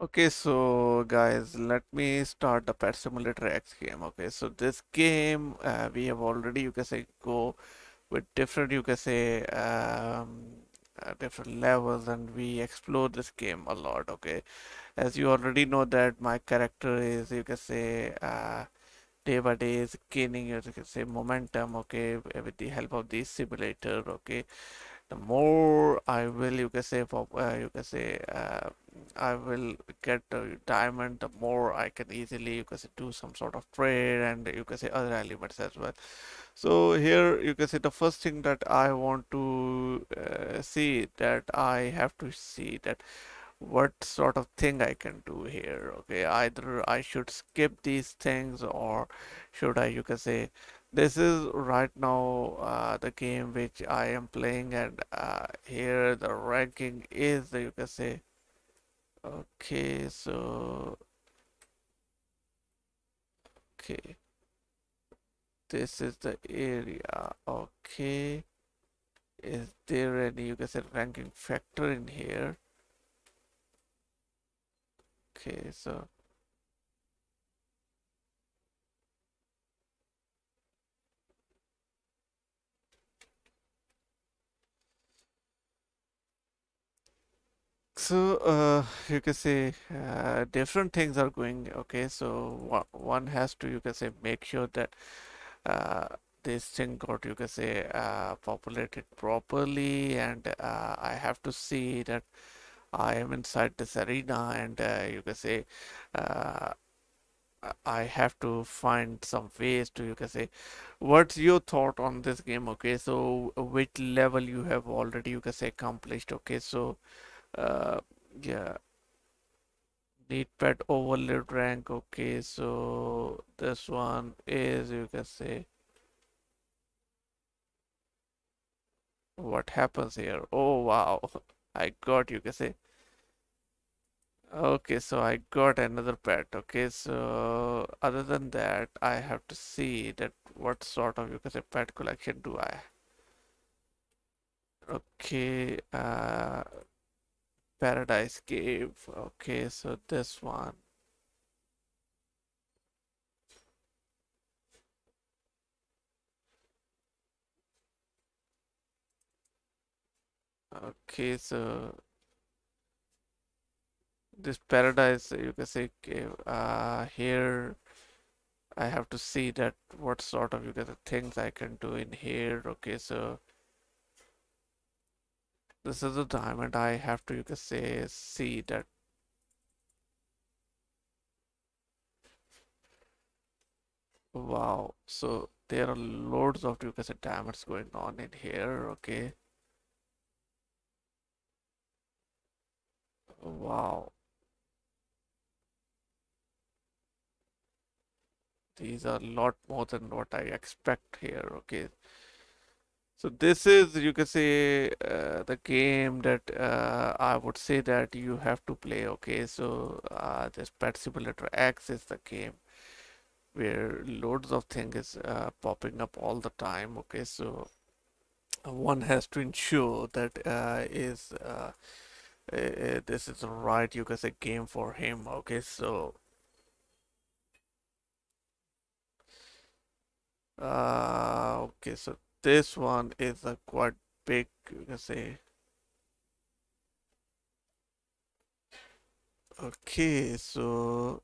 Okay, so guys, let me start the Pet Simulator X game. Okay, so this game uh, we have already, you can say, go with different, you can say, um, uh, different levels, and we explore this game a lot. Okay, as you already know that my character is, you can say, uh, day by day is gaining, you can say, momentum. Okay, with the help of this simulator. Okay, the more I will, you can say, for uh, you can say, uh, I will get a diamond, the more I can easily, you can say, do some sort of trade and you can say other elements as well. So here you can say the first thing that I want to uh, see that I have to see that what sort of thing I can do here. Okay, either I should skip these things or should I, you can say, this is right now uh, the game which I am playing and uh, here the ranking is you can say. Okay so okay. This is the area. Okay. Is there any you can say ranking factor in here? Okay so So uh, you can say uh, different things are going okay. So one has to you can say make sure that uh, this thing got you can say uh, populated properly, and uh, I have to see that I am inside this arena, and uh, you can say I have to find some ways to you can say what's your thought on this game okay so which level you have already you can say accomplished okay so uh, yeah. Need pet overload rank. Okay so this one is you can say what happens here? Oh wow. I got you can say. Okay so I got another pet. Okay so other than that I have to see that what sort of you can say pet collection do I okay uh Paradise Cave. Okay, so this one. Okay, so this paradise, you can say. Uh, here I have to see that what sort of you get say things I can do in here. Okay, so this is a diamond. I have to, you can say, see that. Wow. So there are loads of, you can say, diamonds going on in here. Okay. Wow. These are a lot more than what I expect here. Okay. So this is, you can say, uh, the game that uh, I would say that you have to play. Okay, so uh, this Pet Simulator X is the game where loads of things uh, popping up all the time. Okay, so one has to ensure that uh, is uh, this is the right, you can say, game for him. Okay, so. okay, so this one is a quite big, you can say. Okay, so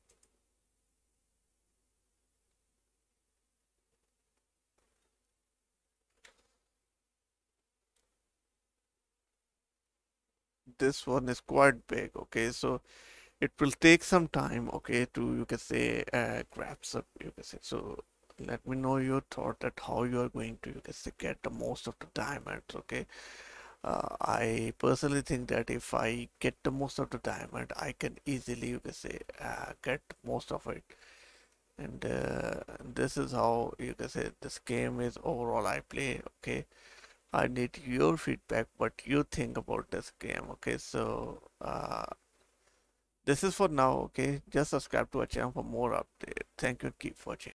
this one is quite big. Okay, so it will take some time. Okay, to you can say uh, grab some. You can say so let me know your thought that how you are going to you say get the most of the diamonds okay? Uh, I personally think that if I get the most of the diamond I can easily you can say uh, get most of it. And uh, this is how you can say this game is overall I play okay? I need your feedback what you think about this game okay? So uh, this is for now okay? Just subscribe to our channel for more update. Thank you. Keep watching